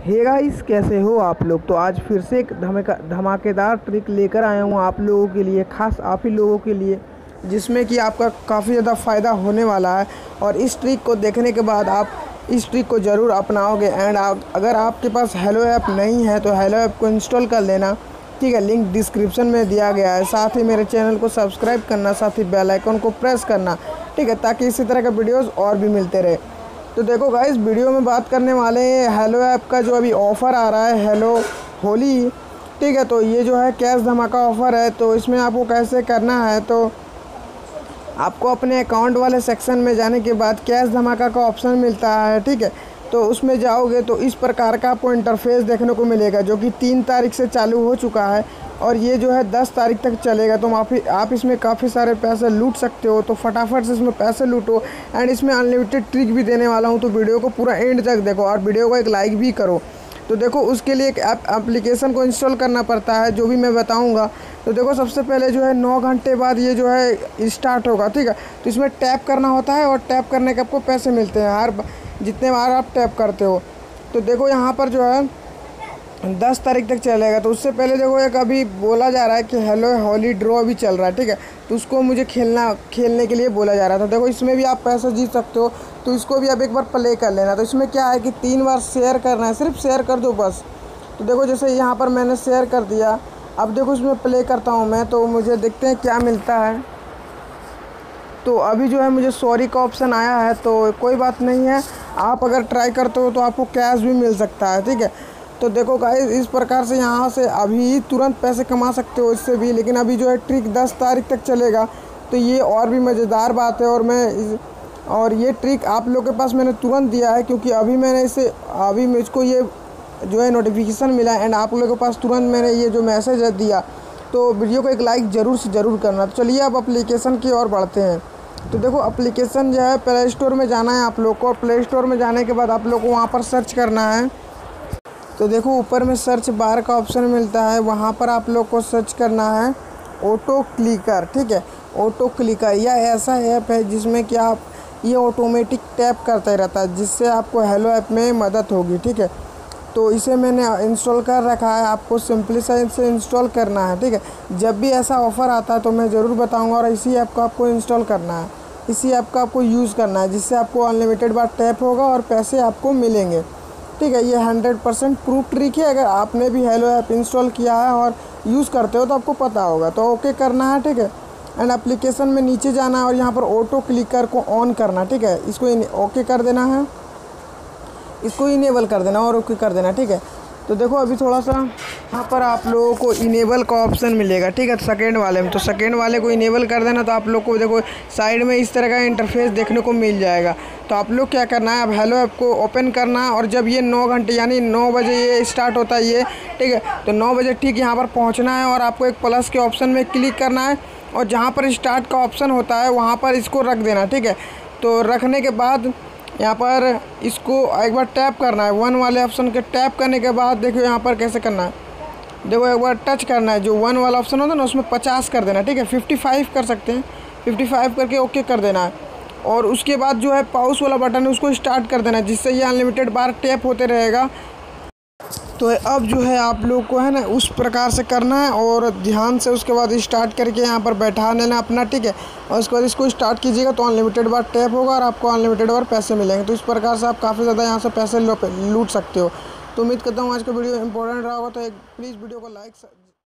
Hey guys कैसे हो आप लोग? तो आज फिर से एक धमाका, धमाकेदार ट्रिक लेकर आया हूँ आप लोगों के लिए, खास आप ही लोगों के लिए, जिसमें कि आपका काफ़ी ज़्यादा फ़ायदा होने वाला है। और इस ट्रिक को देखने के बाद आप इस ट्रिक को ज़रूर अपनाओगे। एंड आप, अगर आपके पास हेलो ऐप नहीं है तो हेलो ऐप को इंस्टॉल कर लेना। ठीक है लिंक डिस्क्रिप्शन में दिया गया है। साथ ही मेरे चैनल को सब्सक्राइब करना, साथ ही बेल आइकन को प्रेस करना। ठीक है, ताकि इसी तरह के वीडियोस और भी मिलते रहे। तो देखो गाइस वीडियो में बात करने वाले हैं हेलो ऐप का जो अभी ऑफ़र आ रहा है हेलो होली ठीक है तो ये जो है कैश धमाका ऑफ़र है तो इसमें आपको कैसे करना है तो आपको अपने अकाउंट वाले सेक्शन में जाने के बाद कैश धमाका का ऑप्शन मिलता है, ठीक है। तो उसमें जाओगे तो इस प्रकार का आपको इंटरफेस देखने को मिलेगा, जो कि तीन तारीख से चालू हो चुका है और ये जो है दस तारीख तक चलेगा। तो आप आप इसमें काफ़ी सारे पैसे लूट सकते हो तो फटाफट से इसमें पैसे लूटो एंड इसमें अनलिमिटेड ट्रिक भी देने वाला हूँ। तो वीडियो को पूरा एंड तक देखो और वीडियो को एक लाइक भी करो। तो देखो उसके लिए एक एप्लीकेशन को इंस्टॉल करना पड़ता है, जो भी मैं बताऊँगा। तो देखो सबसे पहले जो है नौ घंटे बाद ये जो है स्टार्ट होगा, ठीक है? तो इसमें टैप करना होता है और टैप करने के आपको पैसे मिलते हैं। हर जितने बार आप टैप करते हो। तो देखो यहाँ पर जो है, दस तारीख तक चलेगा। तो उससे पहले देखो, एक अभी बोला जा रहा है कि हेलो होली ड्रॉ अभी चल रहा है, ठीक है? तो उसको मुझे खेलना, खेलने के लिए बोला जा रहा था। देखो, इसमें भी आप पैसा जीत सकते हो। तो इसको भी अब एक बार प्ले कर लेना। तो इसमें क्या है कि तीन बार शेयर करना है, सिर्फ़ शेयर कर दो बस। तो देखो, जैसे यहाँ पर मैंने शेयर कर दिया। अब देखो, इसमें प्ले करता हूँ मैं तो मुझे देखते हैं क्या मिलता है। तो अभी जो है, मुझे सॉरी का ऑप्शन आया है तो कोई बात नहीं है। आप अगर ट्राई करते हो तो आपको कैश भी मिल सकता है, ठीक है? तो देखो गाइस इस प्रकार से यहाँ से अभी तुरंत पैसे कमा सकते हो इससे भी, लेकिन अभी जो है ट्रिक दस तारीख तक चलेगा तो ये और भी मज़ेदार बात है और मैं इस, और ये ट्रिक आप लोग के पास मैंने तुरंत दिया है, क्योंकि अभी मैंने इसे, अभी मुझको ये जो है नोटिफिकेशन मिला एंड आप लोगों के पास तुरंत मैंने ये जो मैसेज दिया तो वीडियो को एक लाइक ज़रूर से ज़रूर करना। तो चलिए अब अप्लीकेशन की ओर बढ़ते हैं। तो देखो अप्लीकेशन जो है प्ले स्टोर में जाना है आप लोग को। प्ले स्टोर में जाने के बाद आप लोग को वहाँ पर सर्च करना है। तो देखो, ऊपर में सर्च बार का ऑप्शन मिलता है। वहाँ पर आप लोग को सर्च करना है ऑटो क्लिकर ठीक है? ऑटो क्लिकर यह ऐसा ऐप है जिसमें कि आप ये ऑटोमेटिक टैप करते रहता है, जिससे आपको हेलो ऐप में मदद होगी, ठीक है? तो इसे मैंने इंस्टॉल कर रखा है। आपको सिंपली से इसे इंस्टॉल करना है, ठीक है? जब भी ऐसा ऑफ़र आता है तो मैं ज़रूर बताऊँगा और इसी ऐप को आपको इंस्टॉल करना है। इसी ऐप का आपको यूज़ करना है, जिससे आपको अनलिमिटेड बार टैप होगा और पैसे आपको मिलेंगे, ठीक है? ये हंड्रेड परसेंट प्रूफ ट्रिक है। अगर आपने भी हेलो ऐप इंस्टॉल किया है और यूज़ करते हो तो आपको पता होगा। तो ओके करना है, ठीक है? एंड एप्लीकेशन में नीचे जाना है और यहाँ पर ऑटो क्लिकर को ऑन करना, ठीक है? इसको ओके कर देना है। इसको इनेबल कर देना और ओके कर देना, ठीक है? तो देखो अभी थोड़ा सा यहाँ पर आप लोगों को इनेबल का ऑप्शन मिलेगा, ठीक है? सेकेंड वाले में तो सेकेंड वाले को इनेबल कर देना तो आप लोग को देखो साइड में इस तरह का इंटरफेस देखने को मिल जाएगा। तो आप लोग क्या करना है, अब हेलो ऐप को ओपन करना और जब ये नौ घंटे, यानी नौ बजे ये स्टार्ट होता है ये, ठीक है? तो नौ बजे ठीक यहाँ पर पहुँचना है और आपको एक प्लस के ऑप्शन में क्लिक करना है और जहाँ पर स्टार्ट का ऑप्शन होता है, वहाँ पर इसको रख देना, ठीक है? तो रखने के बाद यहाँ पर इसको एक बार टैप करना है। वन वाले ऑप्शन के टैप करने के बाद देखो यहाँ पर कैसे करना है। देखो, एक बार टच करना है। जो वन वाला ऑप्शन होता है ना, उसमें पचास कर देना ठीक है? फिफ्टी फाइव कर सकते हैं। फिफ्टी फाइव करके ओके कर देना है। और उसके बाद जो है पाउस वाला बटन है, उसको स्टार्ट कर देना है, जिससे ये अनलिमिटेड बार टैप होते रहेगा। तो अब जो है आप लोग को है ना, उस प्रकार से करना है और ध्यान से उसके बाद स्टार्ट करके यहाँ पर बैठा लेना अपना, ठीक है? और उसके बाद इसको स्टार्ट कीजिएगा तो अनलिमिटेड बार टैप होगा और आपको अनलिमिटेड बार पैसे मिलेंगे। तो इस प्रकार से आप काफ़ी ज़्यादा यहाँ से पैसे लूट सकते हो। तो उम्मीद करता हूँ आज का वीडियो इंपॉर्टेंट रहा होगा तो एक प्लीज़ वीडियो को लाइक